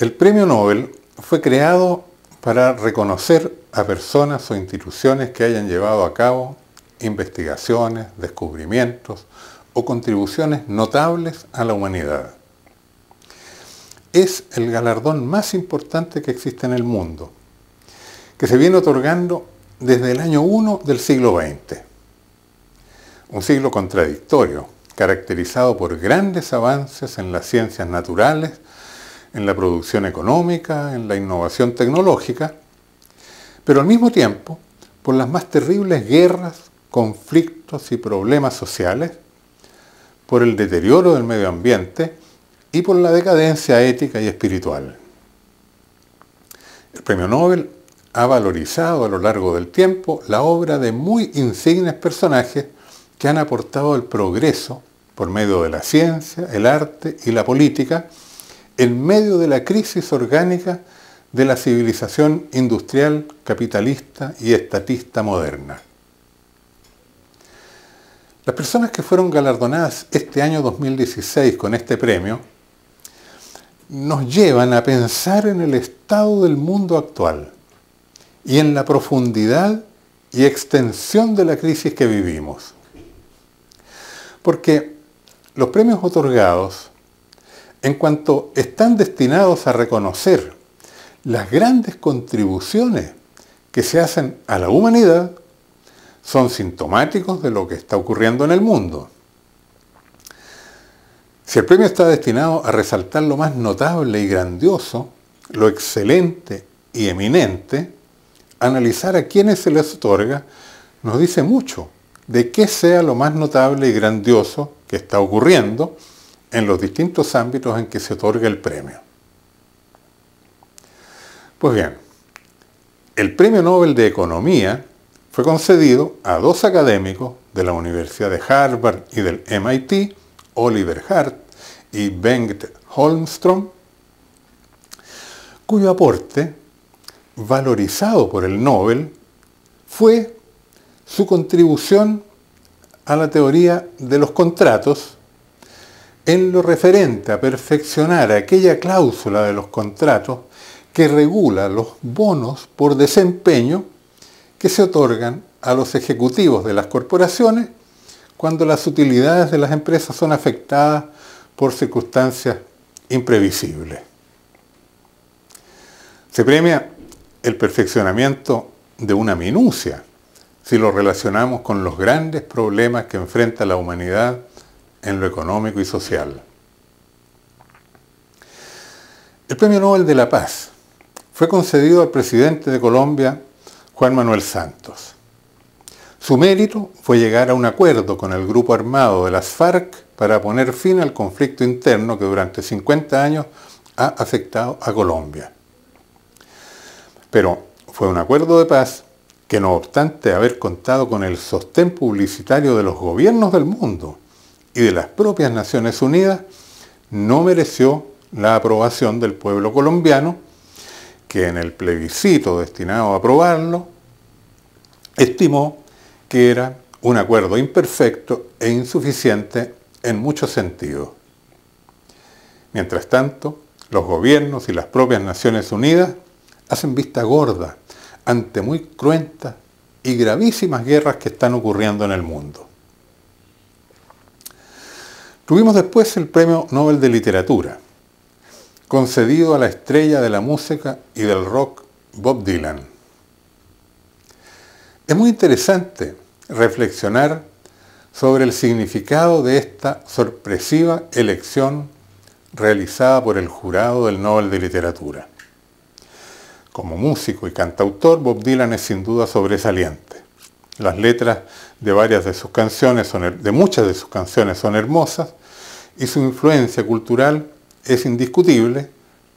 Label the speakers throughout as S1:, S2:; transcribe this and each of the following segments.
S1: El premio Nobel fue creado para reconocer a personas o instituciones que hayan llevado a cabo investigaciones, descubrimientos o contribuciones notables a la humanidad. Es el galardón más importante que existe en el mundo, que se viene otorgando desde el año 1 del siglo XX. Un siglo contradictorio, caracterizado por grandes avances en las ciencias naturales, en la producción económica, en la innovación tecnológica, pero al mismo tiempo por las más terribles guerras, conflictos y problemas sociales, por el deterioro del medio ambiente y por la decadencia ética y espiritual. El premio Nobel ha valorizado a lo largo del tiempo la obra de muy insignes personajes que han aportado el progreso por medio de la ciencia, el arte y la política en medio de la crisis orgánica de la civilización industrial, capitalista y estatista moderna. Las personas que fueron galardonadas este año 2016 con este premio nos llevan a pensar en el estado del mundo actual y en la profundidad y extensión de la crisis que vivimos. Porque los premios otorgados, en cuanto están destinados a reconocer las grandes contribuciones que se hacen a la humanidad, son sintomáticos de lo que está ocurriendo en el mundo. Si el premio está destinado a resaltar lo más notable y grandioso, lo excelente y eminente, analizar a quienes se les otorga nos dice mucho de qué sea lo más notable y grandioso que está ocurriendo en los distintos ámbitos en que se otorga el premio. Pues bien, el Premio Nobel de Economía fue concedido a dos académicos de la Universidad de Harvard y del MIT, Oliver Hart y Bengt Holmström, cuyo aporte, valorizado por el Nobel, fue su contribución a la teoría de los contratos en lo referente a perfeccionar aquella cláusula de los contratos que regula los bonos por desempeño que se otorgan a los ejecutivos de las corporaciones cuando las utilidades de las empresas son afectadas por circunstancias imprevisibles. Se premia el perfeccionamiento de una minucia si lo relacionamos con los grandes problemas que enfrenta la humanidad en lo económico y social. El Premio Nobel de la Paz fue concedido al presidente de Colombia, Juan Manuel Santos. Su mérito fue llegar a un acuerdo con el grupo armado de las FARC para poner fin al conflicto interno que durante 50 años ha afectado a Colombia. Pero fue un acuerdo de paz que no obstante haber contado con el sostén publicitario de los gobiernos del mundo y de las propias Naciones Unidas, no mereció la aprobación del pueblo colombiano que en el plebiscito destinado a aprobarlo, estimó que era un acuerdo imperfecto e insuficiente en muchos sentidos. Mientras tanto, los gobiernos y las propias Naciones Unidas hacen vista gorda ante muy cruentas y gravísimas guerras que están ocurriendo en el mundo. Tuvimos después el Premio Nobel de Literatura, concedido a la estrella de la música y del rock Bob Dylan. Es muy interesante reflexionar sobre el significado de esta sorpresiva elección realizada por el jurado del Nobel de Literatura. Como músico y cantautor, Bob Dylan es sin duda sobresaliente. Las letras de varias de sus canciones son, de muchas de sus canciones son hermosas y su influencia cultural es indiscutible,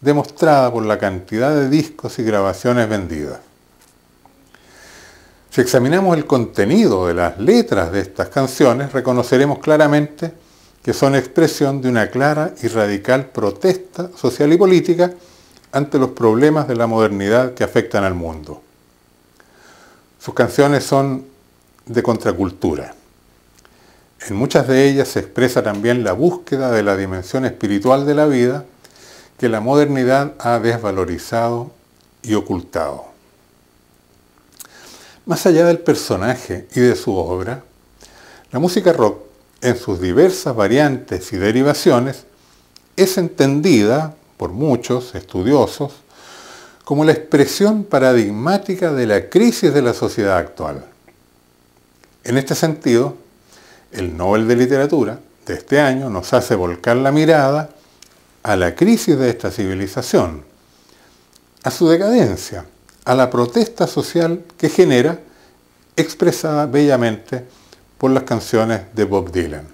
S1: demostrada por la cantidad de discos y grabaciones vendidas. Si examinamos el contenido de las letras de estas canciones, reconoceremos claramente que son expresión de una clara y radical protesta social y política ante los problemas de la modernidad que afectan al mundo. Sus canciones son de contracultura. En muchas de ellas se expresa también la búsqueda de la dimensión espiritual de la vida que la modernidad ha desvalorizado y ocultado. Más allá del personaje y de su obra, la música rock, en sus diversas variantes y derivaciones, es entendida por muchos estudiosos como la expresión paradigmática de la crisis de la sociedad actual. En este sentido, el Nobel de Literatura de este año nos hace volcar la mirada a la crisis de esta civilización, a su decadencia, a la protesta social que genera, expresada bellamente por las canciones de Bob Dylan.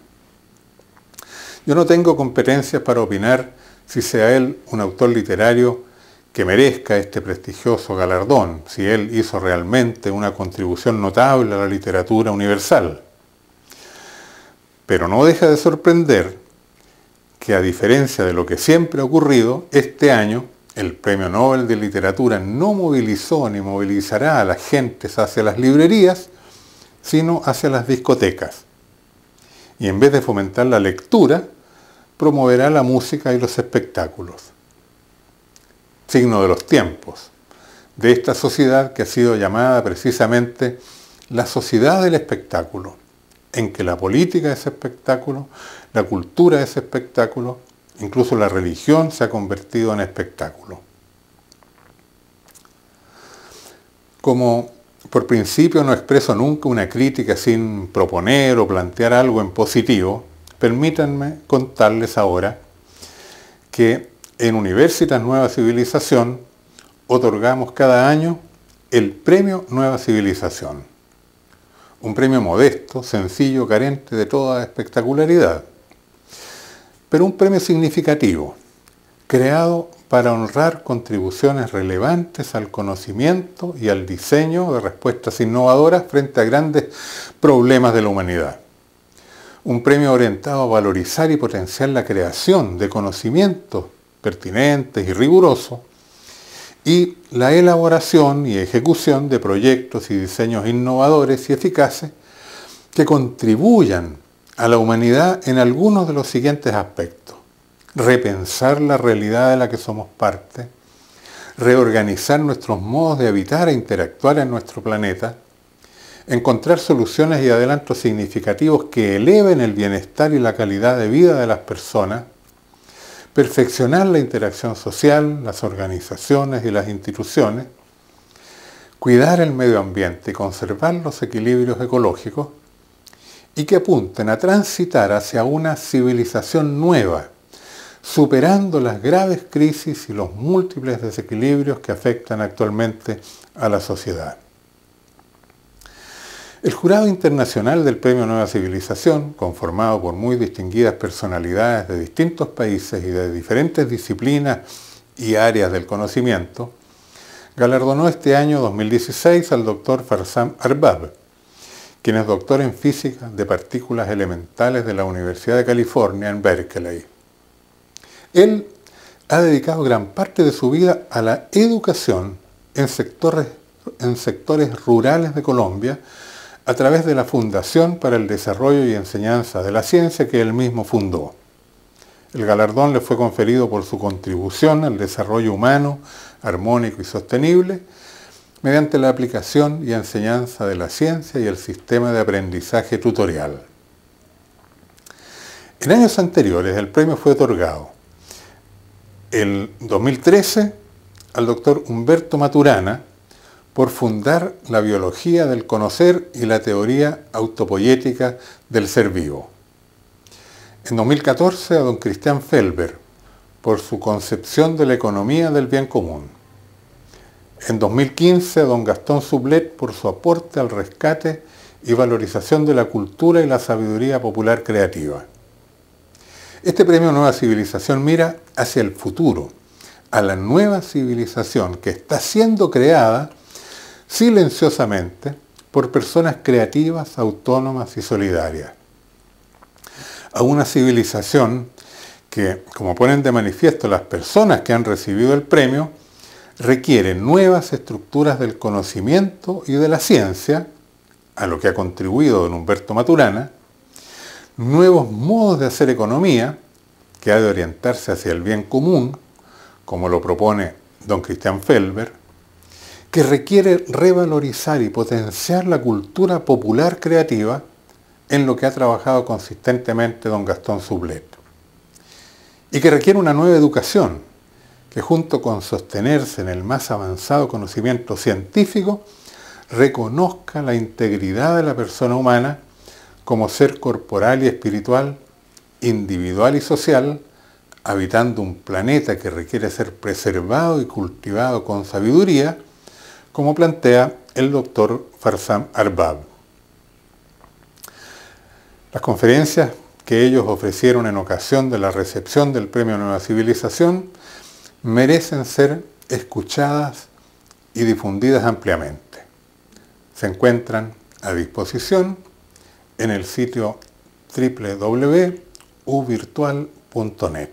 S1: Yo no tengo competencias para opinar si sea él un autor literario que merezca este prestigioso galardón, si él hizo realmente una contribución notable a la literatura universal. Pero no deja de sorprender que a diferencia de lo que siempre ha ocurrido, este año el Premio Nobel de Literatura no movilizó ni movilizará a las gentes hacia las librerías, sino hacia las discotecas. Y en vez de fomentar la lectura, promoverá la música y los espectáculos signo de los tiempos, de esta sociedad que ha sido llamada precisamente la sociedad del espectáculo, en que la política es espectáculo, la cultura es espectáculo, incluso la religión se ha convertido en espectáculo. Como por principio no expreso nunca una crítica sin proponer o plantear algo en positivo, permítanme contarles ahora que en Universitas Nueva Civilización otorgamos cada año el Premio Nueva Civilización. Un premio modesto, sencillo, carente de toda espectacularidad, pero un premio significativo, creado para honrar contribuciones relevantes al conocimiento y al diseño de respuestas innovadoras frente a grandes problemas de la humanidad. Un premio orientado a valorizar y potenciar la creación de conocimientos pertinentes y rigurosos, y la elaboración y ejecución de proyectos y diseños innovadores y eficaces que contribuyan a la humanidad en algunos de los siguientes aspectos. Repensar la realidad de la que somos parte, reorganizar nuestros modos de habitar e interactuar en nuestro planeta, encontrar soluciones y adelantos significativos que eleven el bienestar y la calidad de vida de las personas, perfeccionar la interacción social, las organizaciones y las instituciones, cuidar el medio ambiente y conservar los equilibrios ecológicos y que apunten a transitar hacia una civilización nueva, superando las graves crisis y los múltiples desequilibrios que afectan actualmente a la sociedad. El jurado internacional del Premio Nueva Civilización, conformado por muy distinguidas personalidades de distintos países y de diferentes disciplinas y áreas del conocimiento, galardonó este año 2016 al doctor Farsam Arbab, quien es doctor en física de partículas elementales de la Universidad de California en Berkeley. Él ha dedicado gran parte de su vida a la educación en sectores, en sectores rurales de Colombia, a través de la Fundación para el Desarrollo y Enseñanza de la Ciencia que él mismo fundó. El galardón le fue conferido por su contribución al desarrollo humano, armónico y sostenible, mediante la aplicación y enseñanza de la ciencia y el sistema de aprendizaje tutorial. En años anteriores el premio fue otorgado en 2013 al doctor Humberto Maturana, por fundar la biología del conocer y la teoría autopoyética del ser vivo. En 2014 a don Cristian Felber, por su concepción de la economía del bien común. En 2015 a don Gastón Sublet por su aporte al rescate y valorización de la cultura y la sabiduría popular creativa. Este premio Nueva Civilización mira hacia el futuro, a la nueva civilización que está siendo creada silenciosamente por personas creativas, autónomas y solidarias. A una civilización que, como ponen de manifiesto las personas que han recibido el premio, requiere nuevas estructuras del conocimiento y de la ciencia, a lo que ha contribuido don Humberto Maturana, nuevos modos de hacer economía, que ha de orientarse hacia el bien común, como lo propone don Cristian Felber, que requiere revalorizar y potenciar la cultura popular creativa en lo que ha trabajado consistentemente don Gastón Sublet. Y que requiere una nueva educación que junto con sostenerse en el más avanzado conocimiento científico, reconozca la integridad de la persona humana como ser corporal y espiritual, individual y social, habitando un planeta que requiere ser preservado y cultivado con sabiduría, como plantea el doctor Farsam Arbab. Las conferencias que ellos ofrecieron en ocasión de la recepción del Premio Nueva Civilización merecen ser escuchadas y difundidas ampliamente. Se encuentran a disposición en el sitio www.uvirtual.net.